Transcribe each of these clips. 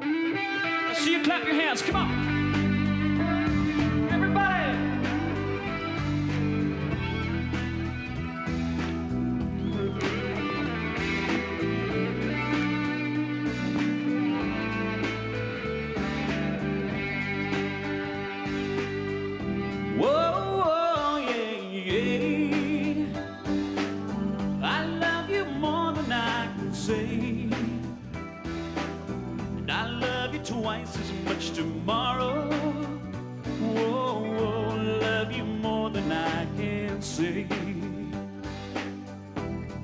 I see you clap your hands. Come on. Everybody. Whoa, twice as much tomorrow. Whoa, whoa, love you more than I can say.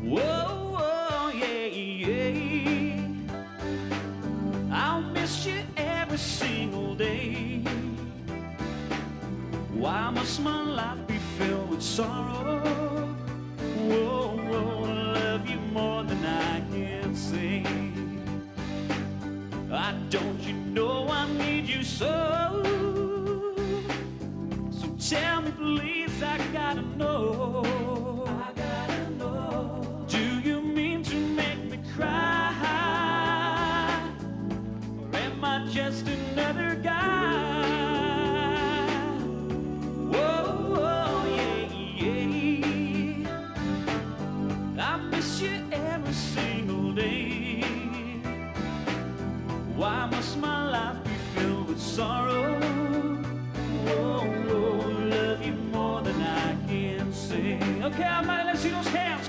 Whoa, whoa, yeah, yeah. I'll miss you every single day. Why must my life be filled with sorrow? Don't you know I need you so? So tell me please, I gotta know. I gotta know. Do you mean to make me cry? Or am I just another guy? Sorrow? Oh, whoa, whoa, love you more than I can say. Okay, everybody, let's see those hands.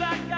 I gotta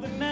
the night.